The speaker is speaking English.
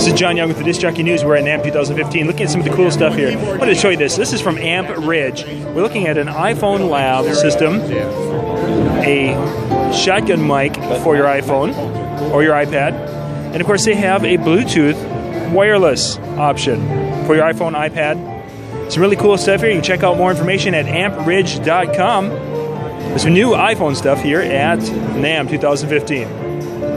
This is John Young with the Disc Jockey News. We're at NAMM 2015 looking at some of the cool stuff here. I wanted to show you this. This is from Amp Ridge. We're looking at an iPhone Lab system, a shotgun mic for your iPhone or your iPad, and of course, they have a Bluetooth wireless option for your iPhone, iPad. Some really cool stuff here. You can check out more information at ampridge.com. There's some new iPhone stuff here at NAMM 2015.